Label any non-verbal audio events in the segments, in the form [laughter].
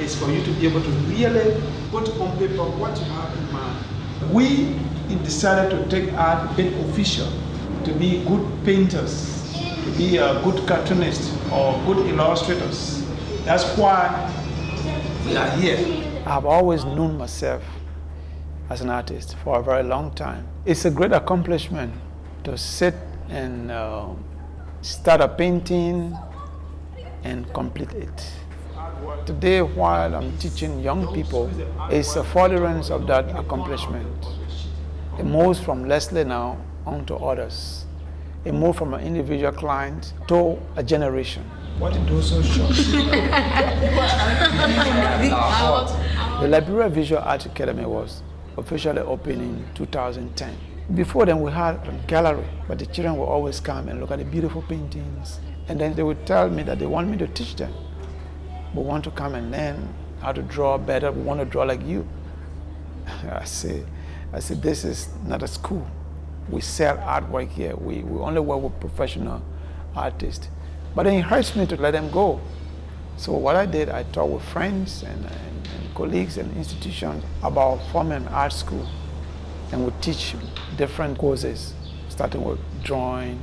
is for you to be able to really put on paper what you have in mind. We decided to take art being official, to be good painters, to be a good cartoonist or good illustrators. That's why we are here. I've always known myself as an artist for a very long time. It's a great accomplishment to sit and uh, start a painting and complete it. Today, while I'm teaching young people, it's a furtherance of that accomplishment. It moves from Leslie now on to others. It moves from an individual client to a generation. What did do so short? [laughs] the Liberia Visual Art Academy was officially opened in 2010. Before then, we had a gallery, but the children would always come and look at the beautiful paintings. And then they would tell me that they want me to teach them. We want to come and learn how to draw better. We want to draw like you. I say, I said, this is not a school. We sell artwork here. We, we only work with professional artists. But it hurts me to let them go. So what I did, I talked with friends and, and, and colleagues and institutions about forming an art school. And we teach different courses, starting with drawing,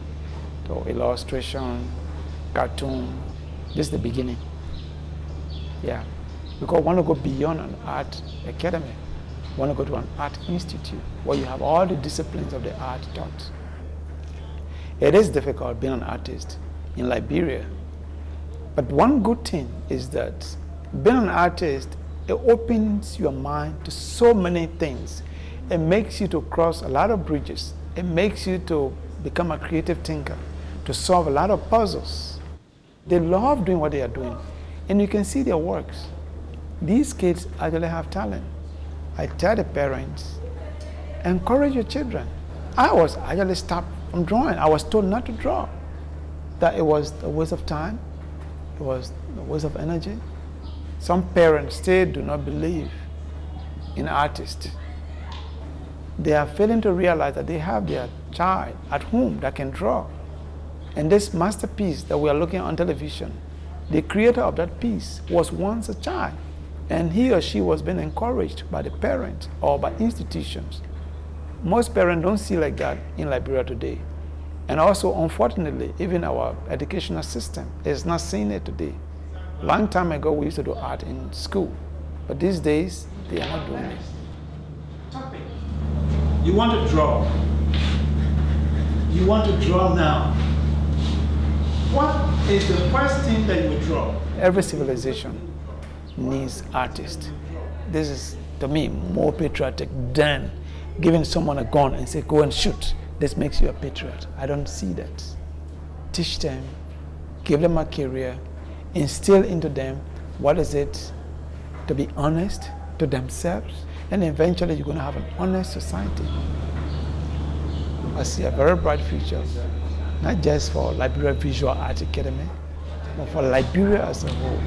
to illustration, cartoon. This is the beginning. Yeah. Because I want to go beyond an art academy. I want to go to an art institute where you have all the disciplines of the art taught. It is difficult being an artist in Liberia. But one good thing is that being an artist, it opens your mind to so many things. It makes you to cross a lot of bridges. It makes you to become a creative thinker, to solve a lot of puzzles. They love doing what they are doing. And you can see their works. These kids actually have talent. I tell the parents, encourage your children. I was actually stopped from drawing. I was told not to draw that it was a waste of time, it was a waste of energy. Some parents still do not believe in artists. They are failing to realize that they have their child at home that can draw. And this masterpiece that we are looking on television, the creator of that piece was once a child. And he or she was being encouraged by the parents or by institutions. Most parents don't see like that in Liberia today. And also, unfortunately, even our educational system is not seeing it today. Long time ago, we used to do art in school, but these days, they are not doing it. Topic. You want to draw. You want to draw now. What is the first thing that you draw? Every civilization needs artists. This is, to me, more patriotic than giving someone a gun and say, go and shoot this makes you a patriot. I don't see that. Teach them, give them a career, instill into them what is it to be honest to themselves, and eventually you're going to have an honest society. I see a very bright future, not just for Liberia Visual Art Academy, but for Liberia as a whole.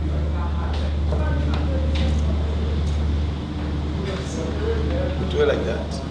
Do it like that.